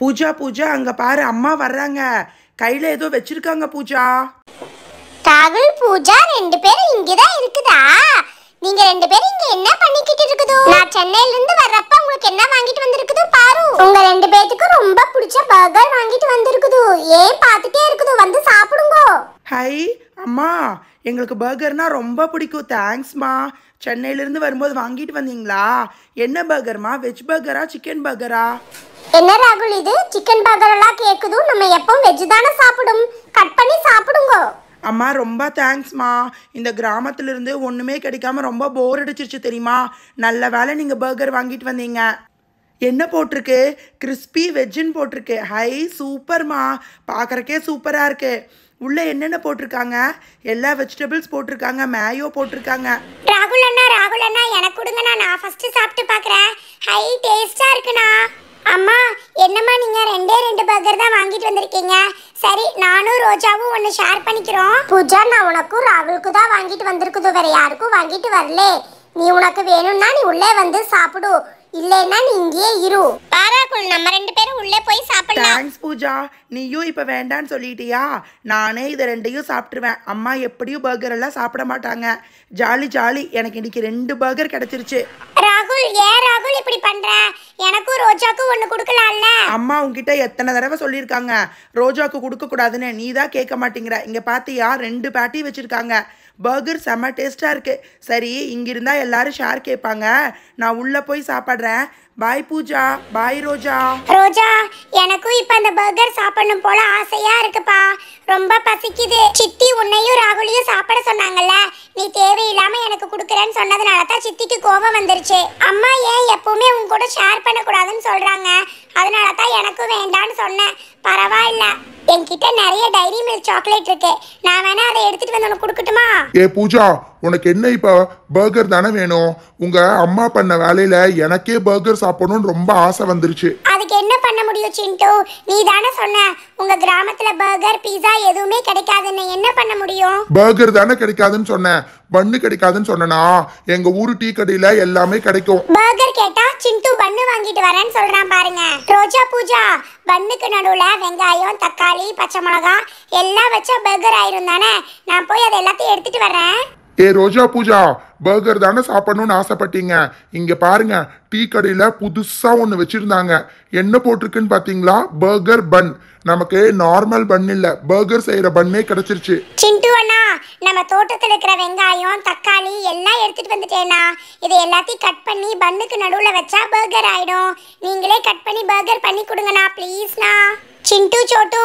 பூஜா பூஜா அங்க பாரு அம்மா வர்றாங்க. கையில ஏதோ வச்சிருக்காங்க பூஜா. ராகுல் பூஜா ரெண்டு பேரும் இங்கதான் இருக்குதா? நீங்க ரெண்டு பேரும் இங்க என்ன பண்ணிக்கிட்டு இருக்குது? நான் சென்னையில இருந்து வர்றப்ப உங்களுக்கு என்ன வாங்கிட்டு வந்திருக்குது பாரு. உங்க ரெண்டு பேத்துக்கும் ரொம்ப பிடிச்ச பர்கர் வாங்கிட்டு வந்திருக்குது. ஏன் பார்த்துட்டே இருக்குது? வந்து சாப்பிடுங்க. ஹை அம்மா எங்களுக்கு பர்கர்னா ரொம்ப பிடிக்கும். தேங்க்ஸ்மா சென்னையிலேருந்து வரும்போது வாங்கிட்டு வந்தீங்களா? என்ன பர்கர்மா வெஜ் பர்கரா சிக்கன் பர்கரா என்ன ராகுல் இது? சிக்கன் பர்கர் எல்லாம் கேக்குது நம்ம எப்பவும் வெஜ் தானே சாப்பிடும். கட் பண்ணி சாப்பிடுங்க. அம்மா ரொம்ப தேங்க்ஸ்மா இந்த கிராமத்துலேருந்து ஒன்றுமே கிடைக்காம ரொம்ப போர் அடிச்சிருச்சு தெரியுமா? நல்ல வேளை நீங்கள் பர்கர் வாங்கிட்டு வந்தீங்க. என்ன போட்டிருக்கு? கிறிஸ்பி வெஜ்ஜுன்னு போட்டிருக்கு. ஹை சூப்பர்மா. பார்க்குறக்கே சூப்பராக இருக்கு. உள்ளே என்னென்ன போட்டிருக்காங்க? எல்லா வெஜிடபிள்ஸ் போட்டிருக்காங்க மேயோ போட்டிருக்காங்க. ராகுல் அண்ணா ராகுல் அண்ணா எனக்கு கொடுங்கண்ணா. நான் ஃபர்ஸ்ட் சாப்பிட்டு பார்க்குறேன். ஹை டேஸ்டா இருக்குண்ணா. அம்மா என்னம்மா நீங்க ரெண்டே ரெண்டு பர்கர் தான் வாங்கிட்டு வந்திருக்கீங்க? சரி நானும் ரோஜாவும் ஒன்று ஷேர் பண்ணிக்கிறோம். பூஜா நான் உனக்கும் ராகுலுக்கு தான் வாங்கிட்டு வந்திருக்குது வேற யாருக்கும் வாங்கிட்டு வரல. நீ உனக்கு வேணும்னா நீ உள்ளே வந்து சாப்பிடு. இல்லைன்னா நீ இங்கேயே இரு. பாராகுல் நம்ம ரெண்டு பேரும் உள்ளே போய் சாப்பிடலாம். தேங்க்ஸ் பூஜா. நீயும் இப்போ வேண்டான்னு சொல்லிட்டியா? நானே இதை ரெண்டையும் சாப்பிட்ருவேன் அம்மா எப்படியும் பர்கர் எல்லாம் சாப்பிட மாட்டாங்க. Jolly jolly. எனக்கு இன்னைக்கு ரெண்டு பர்கர் கிடைச்சிருச்சு. ராகுல் ஏன் ராகுல் இப்படி பண்ற? எனக்கும் ரோஜாக்கும் ஒன்று கொடுக்கலாம்ல. அம்மா உன்கிட்ட எத்தனை தடவை சொல்லியிருக்காங்க. ரோஜாக்கு கொடுக்கக்கூடாதுன்னு நீ தான் கேட்க மாட்டேங்கிற. இங்கே பார்த்தியா ரெண்டு பேட்டி வச்சுருக்காங்க. பர்கர் செம்ம டேஸ்ட்டாக இருக்குது சரி இங்கிருந்தால் எல்லாரும் ஷேர் கேட்பாங்க. நான் உள்ளே போய் சாப்பிட்றேன். பாய் பூஜா. பாய் ரோஜா. ரோஜா எனக்கும் இப்ப அந்த பர்கர் சாப்பிடணும் போல ஆசையா இருக்குப்பா. ரொம்ப பசிக்குது. சித்தி உன்னையும் ராகுலையும் சாப்பிட சொன்னாங்கல்ல. நீ தேவையில்லாம எனக்கு கொடுக்குறேன்னு சொன்னதுனால தான் சித்திக்கு கோபம் வந்துருச்சு. அம்மா ஏன் எப்பவுமே உன் கூட ஷேர் பண்ணக்கூடாதுன்னு சொல்றாங்க. அதனால தான் எனக்கும் வேண்டான்னு சொன்னேன். பரவாயில்ல. என்கிட்ட நிறைய டைரி மில்க் சாக்லேட் இருக்கு. நான் வேணா அதை எடுத்துட்டு வந்து உனக்கு கொடுக்கட்டுமா? ஏ பூஜா உனக்கு என்ன இப்போ பர்கர் தானே வேணும்? உங்க அம்மா பண்ண வேலையில எனக்கே பர்கர் சாப்பிடணும்னு ரொம்ப ஆசை வந்துருச்சு அதுக்கு என்ன பண்ண முடியும் சிண்டு. நீ தானே சொன்ன உங்க கிராமத்துல பர்கர் பீஸா எதுவுமே கிடைக்காதுன்னு. என்ன பண்ண முடியும்? பர்கர் தானே கிடைக்காதுன்னு சொன்னேன் பண்ணு கிடைக்காதுன்னு சொன்னனா? எங்க ஊரு டீ கடையில எல்லாமே கிடைக்கும். பர்கர் கேட்டா சிண்டு பன்னு வாங்கிட்டு வரேன்னு சொல்றான் பாருங்க. ரோஜா பூஜா பன்னுக்கு நடுவுல வெங்காயம் தக்காளி பச்சை மிளகா எல்லாம் வச்சா பர்கர் ஆயிரும் தானே? நான் போய் அதை எல்லாத்தையும் எடுத்துட்டு வரேன். ஏ ரோஜா பூஜா பர்கர் தானே சாப்பிடணும்னு ஆசைப்பட்டீங்க. இங்க பாருங்க டீ கடையில புதுசா ஒன்று வச்சிருந்தாங்க. என்ன போட்டிருக்குன்னு பாத்தீங்களா? பர்கர் பன் நமக்கு நார்மல் பன் இல்ல. பர்கர் செய்யற பன்னே கிடைச்சிருச்சு. சிண்டு அண்ணா நம்ம தோட்டத்தில் இருக்கிற வெங்காயம் தக்காளி எல்லாம் எடுத்துட்டு வந்துட்டேனா இதை எல்லாத்தையும் கட் பண்ணி பன்னுக்கு நடுவில் வச்சா பர்கர் ஆயிடும். நீங்களே கட் பண்ணி பர்கர் பண்ணி கொடுங்கண்ணா ப்ளீஸ்ண்ணா சிண்டு சோட்டு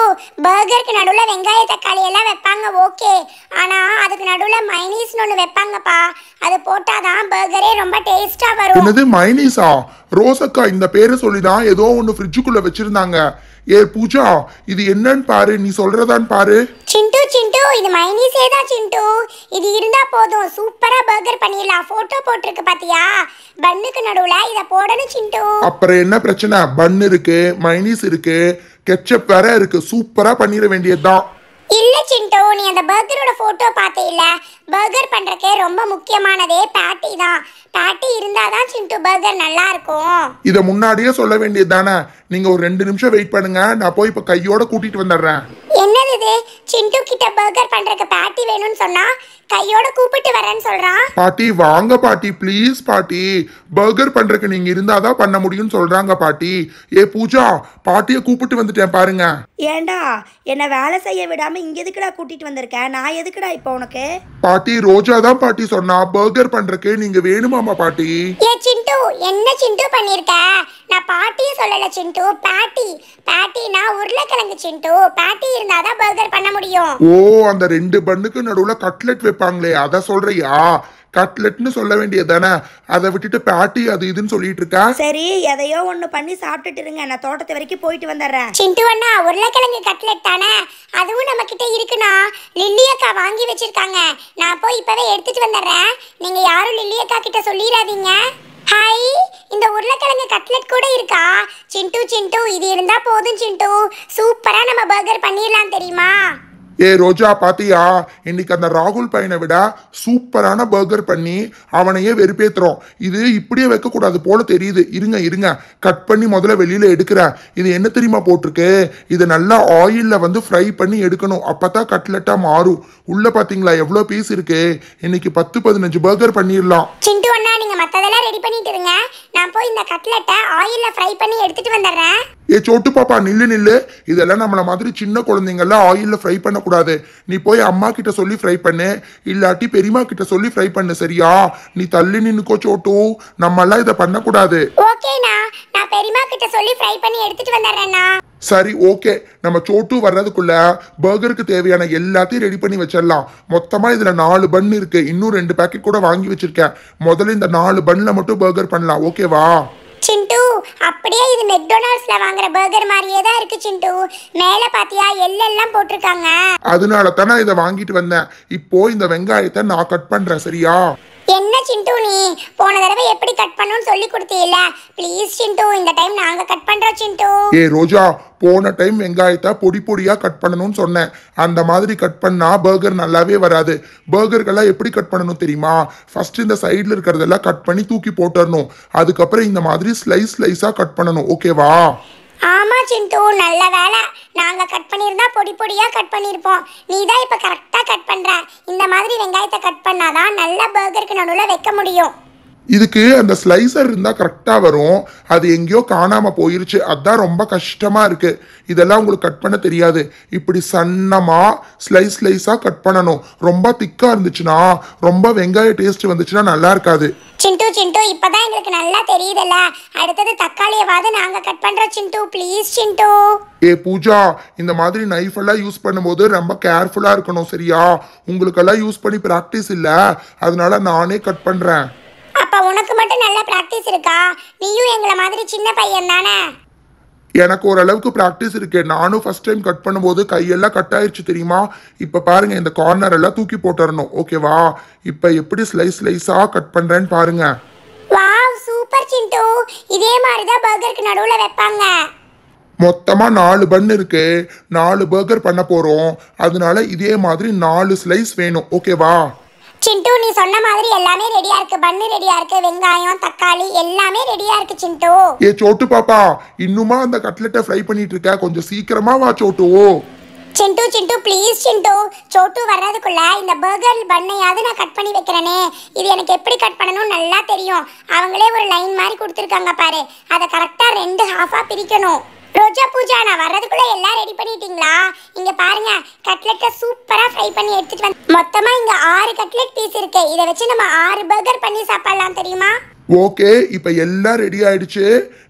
பர்கருக்கு நடுவில் வெங்காய தக்காளி எல்லாம் வைப்பாங்க ஓகே ஆனால் அதுக்கு நடுவில் மைனீஸ்னு ஒன்று வைப்பாங்கப்பா. அது போட்டாதான் பர்கரே ரொம்ப டேஸ்ட்டாக வரும். என்னது மைனீஸா ரோசக்கா இந்த பேரை சொல்லிதான் ஏதோ ஒன்று ஃப்ரிட்ஜுக்குள்ள வச்சிருந்தாங்க. ஏ பூஜா இது என்னன்னு பாரு நீ சொல்றதான்னு பாரு. சிண்டு சிண்டு இது மைனீஸே தான் சிண்டு. இது இருந்தா போதும் சூப்பரா பர்கர் பண்ணிடலாம். போட்டோ போட்டிருக்கு பாத்தியா? பன்னுக்கு நடுவுல இத போடணும் சிண்டு. அப்புறம் என்ன பிரச்சனை? பன் இருக்கு மைனீஸ் இருக்கு கெச்சப் வேற இருக்கு. சூப்பரா பண்ணிட வேண்டியதுதான். இல்ல சிண்டு நீ அந்த பர்கரோட போட்டோ இல்ல? பர்கர் பண்றதுக்கு ரொம்ப முக்கியமானதே பேட்டி தான். பேட்டி இருந்தாதான் சிண்டு பர்கர் நல்லா இருக்கும் இதை முன்னாடியே சொல்ல வேண்டியது தானே? நீங்க ஒரு ரெண்டு நிமிஷம் வெயிட் பண்ணுங்க. நான் போய் இப்ப கையோட கூட்டிட்டு வந்துடுறேன். என்னது இது? சிண்டு கிட்ட பர்கர் பண்றதுக்கு பேட்டி வேணும்னு சொன்னா கையோட கூப்பிட்டு வரேன்னு சொல்றான். பாட்டி வாங்க பாட்டி ப்ளீஸ் பாட்டி பர்கர் பண்றதுக்கு நீங்க இருந்தாதான் பண்ண முடியும்னு சொல்றாங்க பாட்டி ஏ பூஜா பாட்டியை கூப்பிட்டு வந்துட்டேன் பாருங்க. ஏண்டா என்னை வேலை செய்ய விடாம இங்க எதுக்குடா கூட்டிட்டு வந்திருக்கேன் நான் எதுக்குடா இப்போ உனக்கு? பாட்டி ரோஜா தான் பாட்டி சொன்னா பர்கர் பண்றதுக்கு நீங்க வேணுமாமா பாட்டி? ஏ சிண்டு என்ன சிண்டு பண்ணிருக்க? நான் பாட்டியே சொல்லல சிண்டு. பேட்டி பேட்டினா உருளைக்கிழங்கு சிண்டு. பேட்டி இருந்தாதான் பர்கர் பண்ண முடியும். ஓ அந்த ரெண்டு பண்ணுக்கு நடுவுல கட்லெட் வைப்பாங்களே அத சொல்றியா? கட்லெட்னு சொல்ல வேண்டியது தானே அதை விட்டுட்டு பேட்டி அது இதுன்னு சொல்லிட்டு இருக்கா? சரி எதையோ ஒன்று பண்ணி சாப்பிட்டுட்டு இருங்க. நான் தோட்டத்து வரைக்கும் போயிட்டு வந்துடுறேன். சிண்டு அண்ணா உருளைக்கிழங்கு கட்லெட் தானே? அதுவும் நம்ம கிட்ட இருக்குண்ணா. லில்லி அக்கா வாங்கி வச்சிருக்காங்க. நான் போய் இப்பவே எடுத்துட்டு வந்துடுறேன். நீங்க யாரும் லில்லி அக்கா கிட்ட சொல்லிடாதீங்க. ஹாய் இந்த உருளைக்கிழங்கு கட்லெட் கூட இருக்கா? சிண்டு சிண்டு இது இருந்தா போதும் சிண்டு. சூப்பரா நம்ம பர்கர் பண்ணிடலாம் தெரியுமா? ஏ ரோஜா பாத்தியா? இன்னைக்கு அந்த ராகுல் பையனை விட சூப்பரான பர்கர் பண்ணி அவனையே வெறுப்பேத்துறோம். இது இப்படியே வைக்கக்கூடாது போல தெரியுது. இருங்க இருங்க. கட் பண்ணி முதல்ல வெளியில் எடுக்கிறேன் இது என்ன தெரியுமா போட்டிருக்கு? இது நல்லா ஆயிலில் வந்து ஃப்ரை பண்ணி எடுக்கணும். அப்போ தான் கட்லெட்டாக மாறும். உள்ளே பார்த்தீங்களா எவ்வளோ பீஸ் இருக்கு? இன்னைக்கு பத்து பதினஞ்சு பர்கர் பண்ணிடலாம். சிண்டு நீங்க மத்ததெல்லாம் ரெடி பண்ணிட்டு இருங்க. நான் போய் இந்த கட்லெட்டை ஆயில்ல ஃப்ரை பண்ணி எடுத்துட்டு வந்துடுறேன். ஏ சோட்டு பாப்பா நில்லு நில்லு. இதெல்லாம் நம்மள மாதிரி சின்ன குழந்தைங்கெல்லாம் ஆயில்ல ஃப்ரை பண்ணக்கூடாது. நீ போய் அம்மா கிட்ட சொல்லி ஃப்ரை பண்ணு. இல்லாட்டி பெரியம்மா கிட்ட சொல்லி ஃப்ரை பண்ணு சரியா? நீ தள்ளி நின்னுக்கோ சோட்டு. நம்ம எல்லாம் இதை பண்ணக்கூடாது. ஓகேண்ணா நான் பெரியம்மா கிட்ட சொல்லி ஃப்ரை பண்ணி எடுத்துட்டு வந்துடுறேண்ணா சரி ஓகே. நம்ம சோட்டு வர்றதுக்குள்ள பர்கருக்கு தேவையான எல்லாத்தையும் ரெடி பண்ணி வச்சிடலாம். மொத்தமா இதுல நாலு பன் இருக்கு. இன்னும் ரெண்டு பேக்கெட் கூட வாங்கி வச்சிருக்கேன். முதல்ல இந்த நாலு பன்ல மட்டும் பர்கர் பண்ணலாம். ஓகேவா சிண்டு அப்படியே இது மெக்டொனால்ட்ஸ்ல வாங்குற பர்கர் மாதிரியே தான் இருக்கு சிண்டு. மேல பாத்தியா எள்ளெல்லாம் போட்டிருக்காங்க. அதனால தான் நான் இதை வாங்கிட்டு வந்தேன். இப்போ இந்த வெங்காயத்தை நான் கட் பண்றேன். சரியா? என்ன சிண்டு நீ? போன தடவை எப்படி கட் பண்ணணும்னு சொல்லி கொடுத்தீல்ல. ப்ளீஸ் சிண்டு இந்த டைம் நாங்க கட் பண்றோம் சிண்டு. ஏ ரோஜா போன டைம் வெங்காயத்தை பொடி பொடியா கட் பண்ணணும்னு சொன்னேன். அந்த மாதிரி கட் பண்ணா பர்கர் நல்லாவே வராது. பர்கர்கள்லாம் எப்படி கட் பண்ணணும் தெரியுமா? ஃபர்ஸ்ட் இந்த சைடில் இருக்கிறதெல்லாம் கட் பண்ணி தூக்கி போட்டுறணும். அதுக்கப்புறம் இந்த மாதிரி ஸ்லைஸ் ஸ்லைஸா கட் பண்ணணும். ஓகேவா ஆமா சிந்து நல்ல வேலை நாங்கள் கட் பண்ணியிருந்தா பொடி பொடியாக கட் பண்ணியிருப்போம். நீ தான் இப்போ கரெக்டாக கட் பண்ணுற இந்த மாதிரி வெங்காயத்தை கட் பண்ணாதான் நல்ல பர்கருக்கு நடுவில் வைக்க முடியும். இதுக்கு அந்த ஸ்லைசர் இருந்தால் கரெக்டாக வரும். அது எங்கேயோ காணாமல் போயிருச்சு. அதுதான் ரொம்ப கஷ்டமாக இருக்குது இதெல்லாம் உங்களுக்கு கட் பண்ண தெரியாது. இப்படி சன்னமாக ஸ்லைஸ் ஸ்லைஸாக கட் பண்ணணும். ரொம்ப திக்காக இருந்துச்சுன்னா ரொம்ப வெங்காய டேஸ்ட் வந்துச்சுன்னா நல்லா இருக்காது. சிண்டு சிண்டு இப்பதான் எங்களுக்கு நல்லா தெரியுதுல்ல. அடுத்தது தக்காளியவாது நாங்க கட் பண்றோம் சிண்டு. ப்ளீஸ் சிண்டு. ஏ பூஜா இந்த மாதிரி நைஃப் எல்லாம் யூஸ் பண்ணும்போது ரொம்ப கேர்ஃபுல்லா இருக்கணும் சரியா? உங்களுக்கெல்லாம் யூஸ் பண்ணி ப்ராக்டிஸ் இல்ல. அதனால நானே கட் பண்றேன். அப்ப உனக்கு மட்டும் நல்ல பிராக்டிஸ் இருக்கா? நீயும் எங்களை மாதிரி சின்ன பையன் தானே எனக்கு ஓரளவுக்கு ப்ராக்டிஸ் இருக்கு. நானும் ஃபர்ஸ்ட் டைம் கட் பண்ணும்போது கையெல்லாம் கட் ஆயிடுச்சு தெரியுமா? இப்போ பாருங்க இந்த கார்னர் எல்லாம் தூக்கி போட்டுறணும். ஓகேவா இப்போ எப்படி ஸ்லைஸ் ஸ்லைஸாக கட் பண்ணுறேன்னு பாருங்க. Wow super Chintu. இதே மாதிரி தான் பர்கருக்கு நடுவில் வைப்பாங்க. மொத்தமாக நாலு பன் இருக்கு. நாலு பர்கர் பண்ண போகிறோம் அதனால இதே மாதிரி நாலு ஸ்லைஸ் வேணும். ஓகேவா சிண்டு நீ சொன்ன மாதிரி எல்லாமே ரெடியா இருக்கு. பன்னு ரெடியா இருக்கு வெங்காயம் தக்காளி எல்லாமே ரெடியா இருக்கு சிண்டு. ஏ சோட்டு பாப்பா இன்னுமா அந்த கட்லெட்டை ஃப்ரை பண்ணிட்டு இருக்க? கொஞ்சம் சீக்கிரமா வா சோட்டு. சிண்டு சிண்டு ப்ளீஸ் சிண்டு. சோட்டு வர்றதுக்குள்ள இந்த பர்கர் பண்ணையாவது நான் கட் பண்ணி வைக்கிறேனே. இது எனக்கு எப்படி கட் பண்ணணும்னு நல்லா தெரியும். அவங்களே ஒரு லைன் மாதிரி கொடுத்துருக்காங்க பாரு. அதை கரெக்டாக ரெண்டு ஹாஃபாக பிரிக்கணும். ரோஜா பூஜா நான் வர்றதுக்குள்ள எல்லாம் ரெடி பண்ணிட்டீங்களா? இங்க பாருங்க கட்லெட்டை சூப்பரா ஃப்ரை பண்ணி எடுத்துட்டு வந்து மொத்தமா இங்க ஆறு கட்லெட் பீஸ் இருக்கு. இதை வச்சு நம்ம ஆறு பர்கர் பண்ணி சாப்பிடலாம் தெரியுமா? ஓகே இப்போ எல்லாம் ரெடி ஆயிடுச்சு.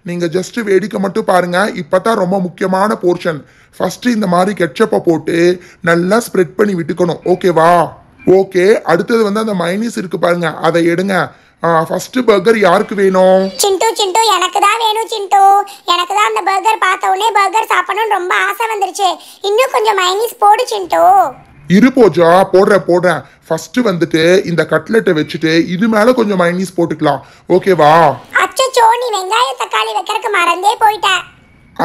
நீங்கள் ஜஸ்ட் வேடிக்கை மட்டும் பாருங்கள் இப்போ தான் ரொம்ப முக்கியமான போர்ஷன் ஃபஸ்ட்டு இந்த மாதிரி கெட்சப்பை போட்டு நல்லா ஸ்ப்ரெட் பண்ணி விட்டுக்கணும். ஓகேவா ஓகே அடுத்தது வந்து அந்த மைனீஸ் இருக்குது பாருங்கள் அதை எடுங்க. ஃபர்ஸ்ட் பர்கர் யாருக்கு வேணும்? சிண்டு சிண்டு எனக்கு தான் வேணும் சிண்டு. எனக்கு தான் அந்த பர்கர் பார்த்த உடனே பர்கர் சாப்பிடணும்னு ரொம்ப ஆசை வந்துருச்சு. இன்னும் கொஞ்சம் மைனீஸ் போடு சிண்டு. இரு போஜா போடுறேன் போடுறேன். ஃபர்ஸ்ட் வந்துட்டு இந்த கட்லெட்டை வச்சுட்டு இது மேல கொஞ்சம் மைனீஸ் போட்டுக்கலாம். ஓகேவா அச்சச்சோ நீ வெங்காயம் தக்காளி வைக்கிறதுக்கு மறந்தே போயிட்டேன்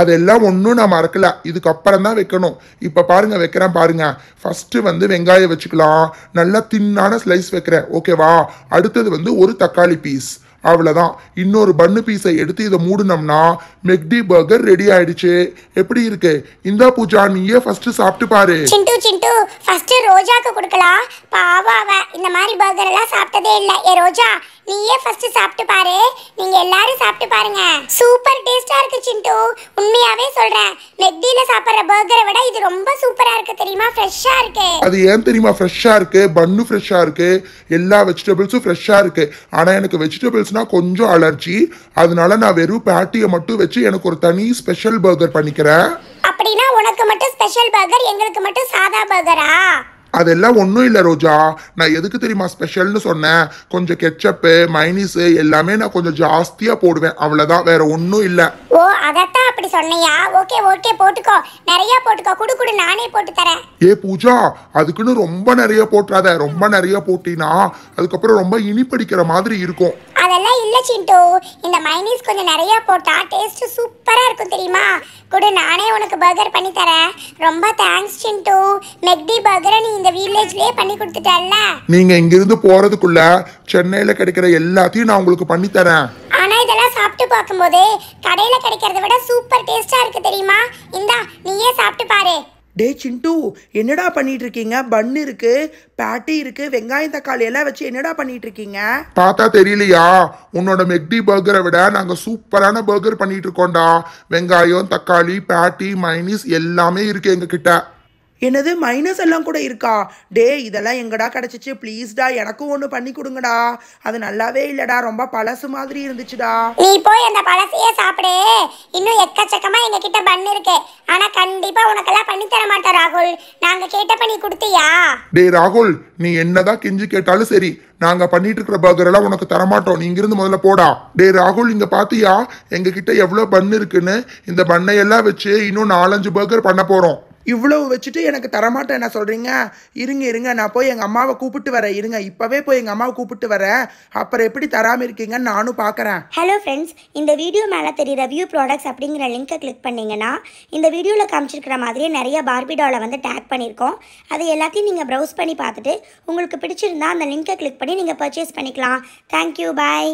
அதெல்லாம் ஒன்றும் நான் மறக்கல. இதுக்கப்புறம் தான் வைக்கணும். இப்போ பாருங்கள் வைக்கிறேன் பாருங்கள் ஃபஸ்ட்டு வந்து வெங்காயம் வச்சுக்கலாம். நல்லா தின்னான ஸ்லைஸ் வைக்கிறேன். ஓகேவா அடுத்தது வந்து ஒரு தக்காளி பீஸ் அவ்வளோதான் இன்னொரு பன்னு பீஸை எடுத்து இதை மூடினோம்னா மெக்டி பர்கர் ரெடி ஆயிடுச்சு. எப்படி இருக்கு? இந்த பூஜா நீயே ஃபர்ஸ்ட் சாப்பிட்டு பாரு. சிண்டு சிண்டு. ஃபர்ஸ்ட் ரோஜாக்கு கொடுக்கலாம். பாவா இந்த மாதிரி பர்கர் எல்லாம் சாப்பிட்டதே இல்லை. ஏ ரோஜா நீயே ஃபர்ஸ்ட் சாப்பிட்டு பாரு. நீங்க எல்லாரும் சாப்பிட்டு பாருங்க. சூப்பர் டேஸ்டா இருக்கு சிண்டு. உண்மையாவே சொல்றேன். மெக்டில சாப்பிடுற பர்கரை விட இது ரொம்ப சூப்பரா இருக்கு தெரியுமா? ஃப்ரெஷ்ஷா இருக்கு. அது ஏன் தெரியுமா? ஃப்ரெஷ்ஷாக இருக்கு. பன்னு ஃப்ரெஷ்ஷாக இருக்கு. எல்லா வெஜிடபிள்ஸும் ஃப்ரெஷ்ஷாக இருக்கு. ஆனால் எனக்கு வெஜிடபிள்ஸ்னா கொஞ்சம் அலர்ஜி அதனால நான் வெறும் பேட்டியை மட்டும் வச்சு எனக்கு ஒரு தனி ஸ்பெஷல் பர்கர் பண்ணிக்கிறேன். அப்படின்னா உனக்கு மட்டும் ஸ்பெஷல் பர்கர் எங்களுக்கு மட்டும் சாதா பர்கரா அதெல்லாம் ஒன்றும் இல்லை ரோஜா. நான் எதுக்கு தெரியுமா ஸ்பெஷல்னு சொன்னேன். கொஞ்சம் கெச்சப்பு மைனீஸு எல்லாமே நான் கொஞ்சம் ஜாஸ்தியாக போடுவேன். அவ்வளோதான் வேற ஒன்றும் இல்லை. ஓ அதத்தான் அப்படி சொன்னையா? ஓகே ஓகே போட்டுக்கோ. நிறைய போட்டுக்கோ. குடு குடு நானே போட்டு தரேன். ஏ பூஜா அதுக்குன்னு ரொம்ப நிறைய போட்டுறாத. ரொம்ப நிறைய போட்டினா அதுக்கப்புறம் ரொம்ப இனிப்படிக்கிற மாதிரி இருக்கும். அதெல்லாம் இல்ல சிண்டு. இந்த மைனீஸ் கொஞ்சம் நிறைய போட்டா டேஸ்ட் சூப்பரா இருக்கும் தெரியுமா? கொடு நானே உனக்கு பர்கர் பண்ணி தரேன். ரொம்ப தேங்க்ஸ் சிண்டு. மெக்டி பர்கரை நீ இந்த வில்லேஜ்லயே பண்ணி கொடுத்துட்டல்ல. நீங்க இங்கிருந்து போறதுக்குள்ள சென்னையில கிடைக்கிற எல்லாத்தையும் நான் உங்களுக்கு பண்ணி தரேன். ஆனா இதெல்லாம் சாப்பிட்டு பார்க்கும்போது கடையில கிடைக்கிறத விட சூப்பர் டேஸ்டா இருக்கு தெரியுமா? இந்தா நீயே சாப்பிட்டு பாரு. டே சிண்டு என்னடா பண்ணிட்டு இருக்கீங்க பன் இருக்கு பேட்டி இருக்கு வெங்காயம் தக்காளி எல்லாம் வச்சு என்னடா பண்ணிட்டு இருக்கீங்க பார்த்தா தெரியலையா? உன்னோட மெக்டி பர்கரை விட நாங்க சூப்பரான பர்கர் பண்ணிட்டு இருக்கோம்டா வெங்காயம் தக்காளி பேட்டி மைனிஸ் எல்லாமே இருக்கு எங்க கிட்ட என்னது மைனஸ் எல்லாம் கூட இருக்கா? டே இதெல்லாம் எங்கடா கிடச்சிச்சு? ப்ளீஸ்டா எனக்கும் ஒன்று பண்ணி கொடுங்கடா. அது நல்லாவே இல்லைடா ரொம்ப பழசு மாதிரி இருந்துச்சுடா. நீ போய் அந்த பழசையே சாப்பிடு. இன்னும் எக்கச்சக்கமா எங்க கிட்ட பன் இருக்கு. ஆனா கண்டிப்பா உனக்கெல்லாம் பண்ணி தர மாட்டோம் ராகுல். நாங்க கேட்டப்ப நீ கொடுத்தியா? டேய் ராகுல் நீ என்னதான் கெஞ்சி கேட்டாலும் சரி. நாங்க பண்ணிட்டு இருக்கிற பர்கர் எல்லாம் உனக்கு தரமாட்டோம். நீ இங்கிருந்து முதல்ல போடா. டேய் ராகுல் இங்க பாத்தியா? எங்க கிட்ட எவ்வளவு பன் இருக்குன்னு? இந்த பண்ணை எல்லாம் வச்சு இன்னும் நாலஞ்சு பர்கர் பண்ண போறோம். இவ்வளவு வச்சுட்டு எனக்கு தரமாட்டேன் என்ன சொல்கிறீங்க இருங்க இருங்க நான் போய் எங்கள் அம்மாவை கூப்பிட்டு வரேன். இருங்க இப்போவே போய் எங்கள் அம்மாவை கூப்பிட்டு வரேன். அப்புறம் எப்படி தராமல் இருக்கீங்கன்னு நானும் பார்க்குறேன் ஹலோ ஃப்ரெண்ட்ஸ் இந்த வீடியோ மேலே தெரியுற வியூ ப்ராடக்ட்ஸ் அப்படிங்கிற லிங்கை கிளிக் பண்ணிங்கன்னா இந்த வீடியோவில் காமிச்சிருக்கிற மாதிரியே நிறைய பார்பி டாலை வந்து டேக் பண்ணியிருக்கோம். அது எல்லாத்தையும் நீங்கள் ப்ரௌஸ் பண்ணி பார்த்துட்டு உங்களுக்கு பிடிச்சிருந்தா அந்த லிங்கை கிளிக் பண்ணி நீங்கள் பர்ச்சேஸ் பண்ணிக்கலாம். Thank you bye